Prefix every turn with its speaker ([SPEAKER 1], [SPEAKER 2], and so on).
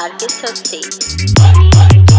[SPEAKER 1] targets of sales.